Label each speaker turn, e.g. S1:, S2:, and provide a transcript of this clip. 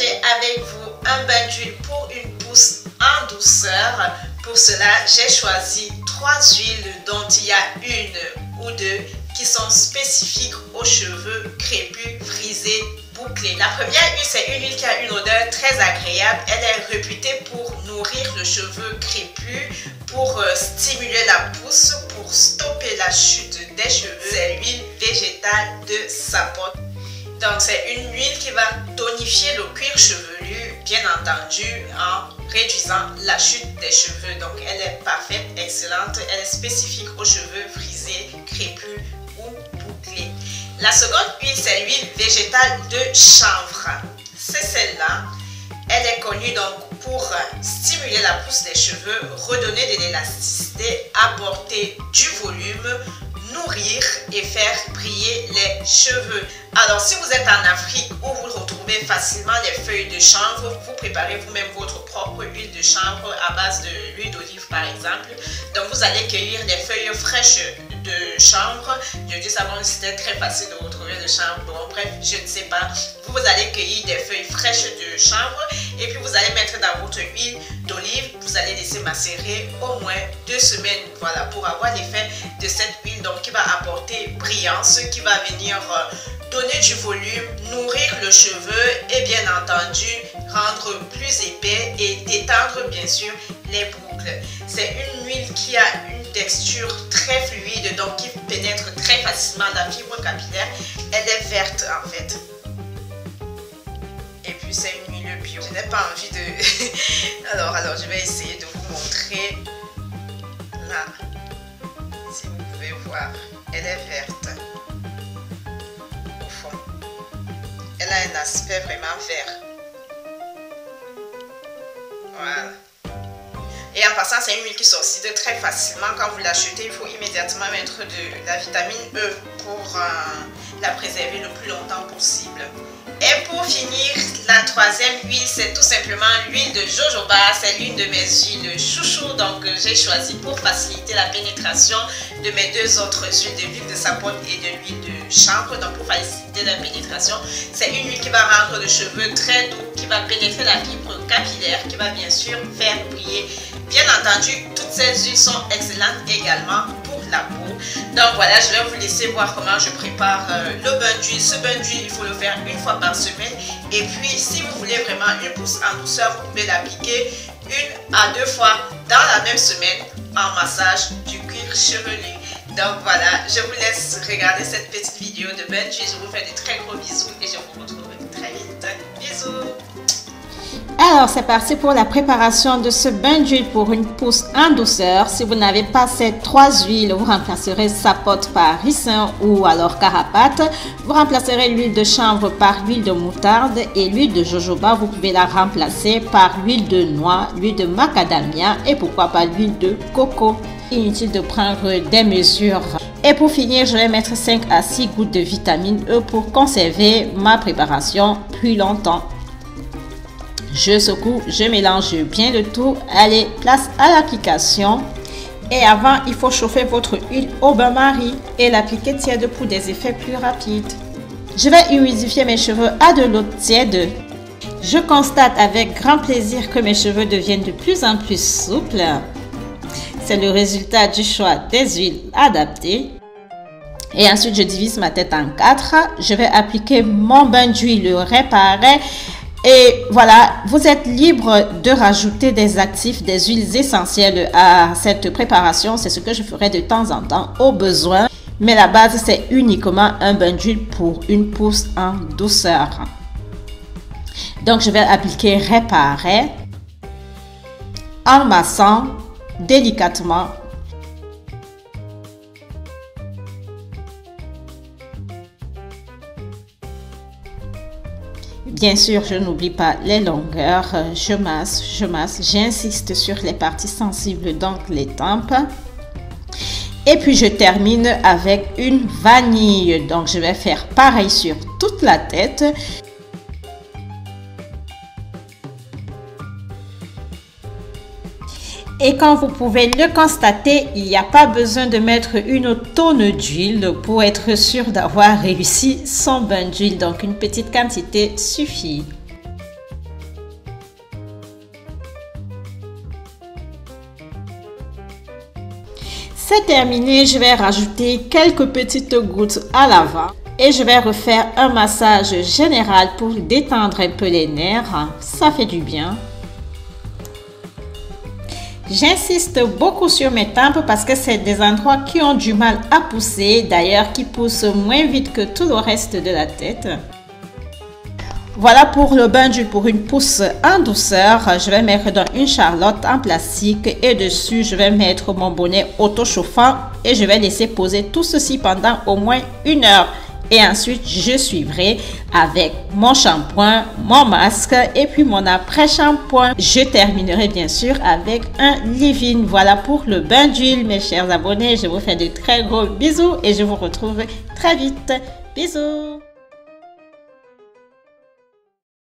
S1: avec vous un bain d'huile pour une pousse en douceur. Pour cela, j'ai choisi trois huiles dont il y a une ou deux qui sont spécifiques aux cheveux crépus, frisés, bouclés. La première huile, c'est une huile qui a une odeur très agréable. Elle est réputée pour nourrir le cheveu crépus, pour euh, stimuler la pousse, pour stopper la chute des cheveux. C'est l'huile végétale de sapote. Donc c'est une huile qui va tonifier le cuir chevelu, bien entendu, en réduisant la chute des cheveux. Donc elle est parfaite, excellente. Elle est spécifique aux cheveux frisés, crépus ou bouclés. La seconde huile, c'est l'huile végétale de chanvre. C'est celle-là. Elle est connue donc pour stimuler la pousse des cheveux, redonner de l'élasticité, apporter du volume, nourrir et faire briller les cheveux. Alors si vous êtes en Afrique où vous retrouvez facilement les feuilles de chanvre, vous préparez vous-même votre propre huile de chanvre à base de l'huile d'olive par exemple. Donc vous allez cueillir des feuilles fraîches de chanvre. Je dis ça c'était très facile de retrouver le chanvre. Bon bref, je ne sais pas. Vous, allez cueillir des feuilles fraîches de chanvre et puis vous allez mettre dans votre huile d'olive. Vous allez laisser macérer au moins deux semaines. Voilà, pour avoir l'effet de cette huile donc qui va apporter brillance, qui va venir euh, donner du volume, nourrir le cheveu et bien entendu rendre plus épais et détendre bien sûr les boucles. C'est une huile qui a une texture très fluide donc qui pénètre très facilement la fibre capillaire. Elle est verte en fait. Et puis c'est une huile bio. Je n'ai pas envie de... alors, alors je vais essayer de vous montrer là. Si vous pouvez voir, elle est verte. Un aspect vraiment vert. Voilà. Et en passant, c'est une huile qui s'oxyde très facilement. Quand vous l'achetez, il faut immédiatement mettre de la vitamine E pour euh, la préserver le plus longtemps possible. Et pour finir, la troisième huile, c'est tout simplement l'huile de jojoba. C'est l'une de mes huiles chouchou, donc j'ai choisi pour faciliter la pénétration de mes deux autres huiles, de l'huile de sapote et de l'huile de chanvre. Donc pour faciliter la pénétration, c'est une huile qui va rendre le cheveu très doux, qui va pénétrer la fibre capillaire, qui va bien sûr faire briller. Bien entendu, toutes ces huiles sont excellentes également la peau. Donc voilà, je vais vous laisser voir comment je prépare euh, le bain. Ce bain d'huile, il faut le faire une fois par semaine. Et puis, si vous voulez vraiment une pousse en douceur, vous pouvez l'appliquer une à deux fois dans la même semaine en massage du cuir chevelu. Donc voilà, je vous laisse regarder cette petite vidéo de bain. Je vous fais de très gros bisous et je vous retrouve
S2: alors, c'est parti pour la préparation de ce bain d'huile pour une pousse en douceur. Si vous n'avez pas ces trois huiles, vous remplacerez sapote par ricin ou alors carapate. Vous remplacerez l'huile de chanvre par l'huile de moutarde et l'huile de jojoba, vous pouvez la remplacer par l'huile de noix, l'huile de macadamia et pourquoi pas l'huile de coco. Inutile de prendre des mesures. Et pour finir, je vais mettre 5 à 6 gouttes de vitamine E pour conserver ma préparation plus longtemps. Je secoue, je mélange bien le tout. Allez, place à l'application. Et avant, il faut chauffer votre huile au bain-marie et l'appliquer tiède pour des effets plus rapides. Je vais humidifier mes cheveux à de l'eau tiède. Je constate avec grand plaisir que mes cheveux deviennent de plus en plus souples. C'est le résultat du choix des huiles adaptées. Et ensuite, je divise ma tête en quatre. Je vais appliquer mon bain d'huile réparé et voilà, vous êtes libre de rajouter des actifs, des huiles essentielles à cette préparation. C'est ce que je ferai de temps en temps au besoin. Mais la base, c'est uniquement un bain d'huile pour une pousse en douceur. Donc, je vais appliquer réparer en massant délicatement Bien sûr, je n'oublie pas les longueurs. Je masse, je masse. J'insiste sur les parties sensibles, donc les tempes. Et puis je termine avec une vanille. Donc je vais faire pareil sur toute la tête.
S1: Et comme vous pouvez le constater, il n'y a pas besoin de mettre une tonne d'huile pour être sûr d'avoir réussi son bain d'huile. Donc une petite quantité suffit. C'est terminé, je vais rajouter quelques petites gouttes à l'avant et je vais refaire un massage général pour détendre un peu les nerfs. Ça fait du bien. J'insiste beaucoup sur mes tempes parce que c'est des endroits qui ont du mal à pousser, d'ailleurs qui poussent moins vite que tout le reste de la tête. Voilà pour le bain d'huile pour une pousse en douceur. Je vais mettre dans une charlotte en plastique et dessus je vais mettre mon bonnet auto-chauffant et je vais laisser poser tout ceci pendant au moins une heure. Et ensuite, je suivrai avec mon shampoing, mon masque et puis mon après-shampoing. Je terminerai bien sûr avec un leave-in. Voilà pour le bain d'huile, mes chers abonnés. Je vous fais de très gros bisous et je vous retrouve très vite. Bisous